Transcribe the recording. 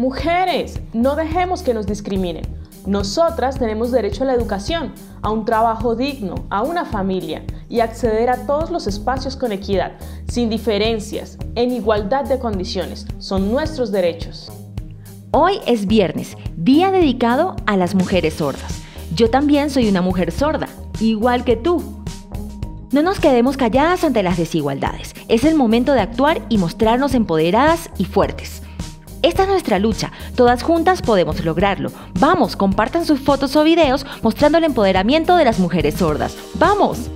Mujeres, no dejemos que nos discriminen. Nosotras tenemos derecho a la educación, a un trabajo digno, a una familia y acceder a todos los espacios con equidad, sin diferencias, en igualdad de condiciones. Son nuestros derechos. Hoy es viernes, día dedicado a las mujeres sordas. Yo también soy una mujer sorda, igual que tú. No nos quedemos calladas ante las desigualdades. Es el momento de actuar y mostrarnos empoderadas y fuertes. Esta es nuestra lucha. Todas juntas podemos lograrlo. Vamos, compartan sus fotos o videos mostrando el empoderamiento de las mujeres sordas. ¡Vamos!